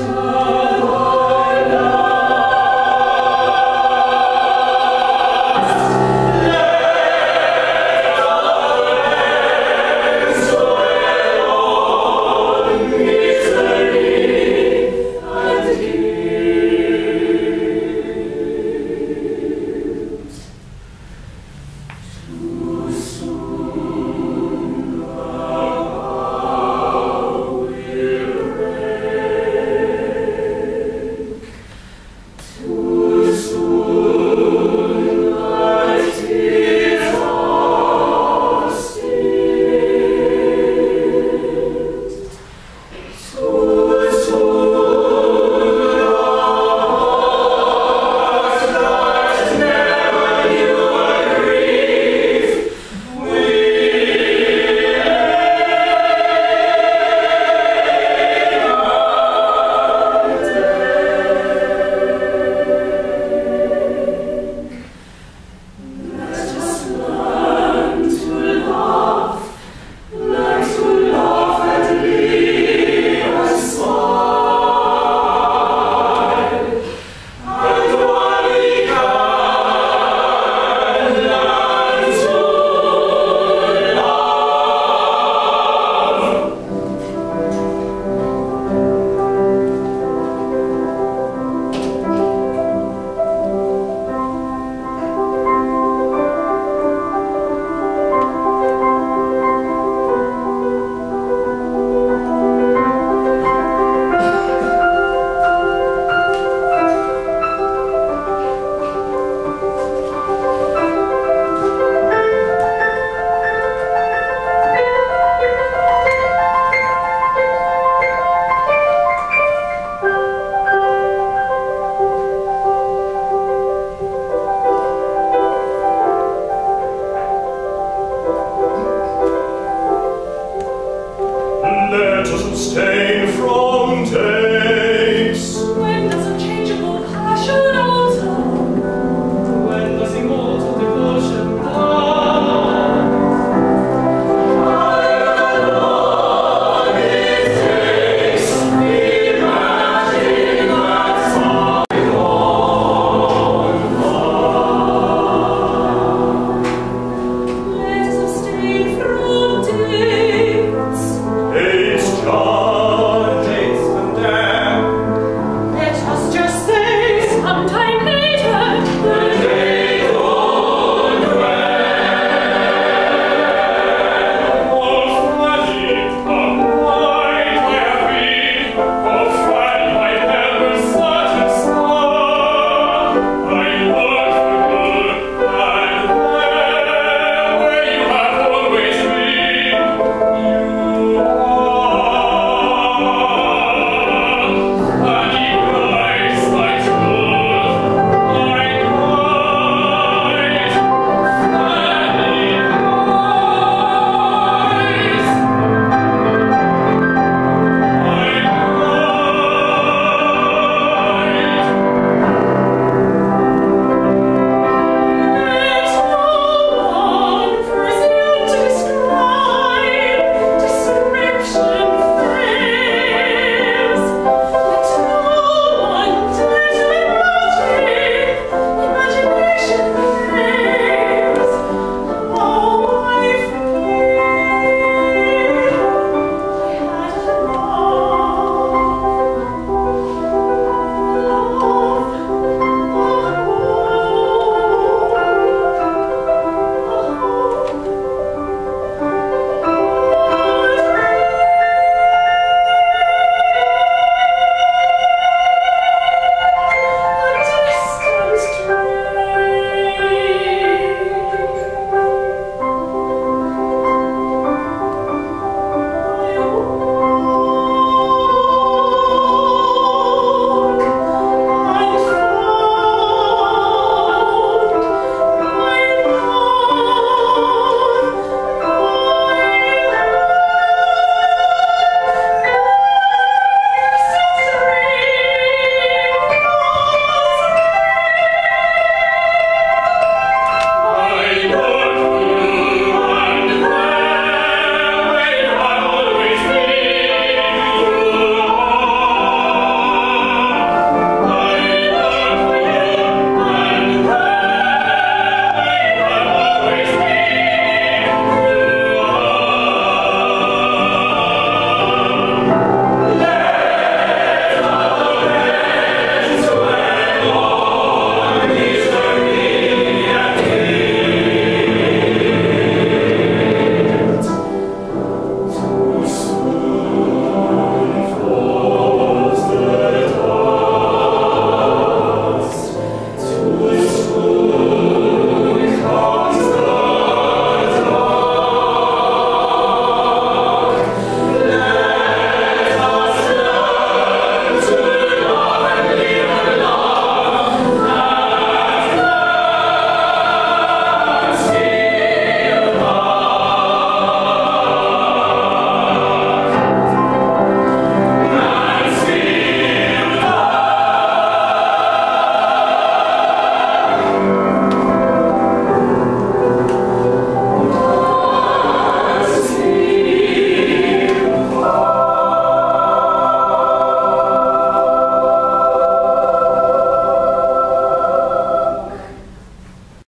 Jesus.